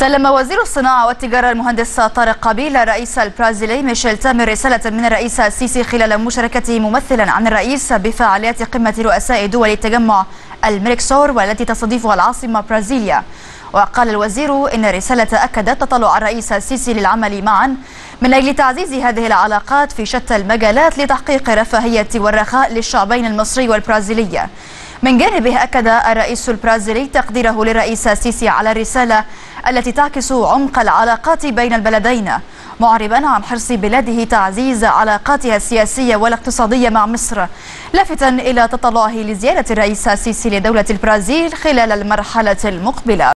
سلم وزير الصناعة والتجارة المهندس طارق قبيل الرئيس البرازيلي ميشيل تامر رسالة من الرئيس السيسي خلال مشاركته ممثلا عن الرئيس بفعاليات قمة رؤساء دول التجمع الميركسور والتي تستضيفها العاصمة برازيليا. وقال الوزير إن الرسالة أكدت تطلع الرئيس السيسي للعمل معا من أجل تعزيز هذه العلاقات في شتى المجالات لتحقيق رفاهية والرخاء للشعبين المصري والبرازيلي. من جانبه أكد الرئيس البرازيلي تقديره للرئيس السيسي على الرسالة التي تعكس عمق العلاقات بين البلدين معربا عن حرص بلاده تعزيز علاقاتها السياسية والاقتصادية مع مصر لافتا إلى تطلعه لزيارة الرئيس السيسي لدولة البرازيل خلال المرحلة المقبلة.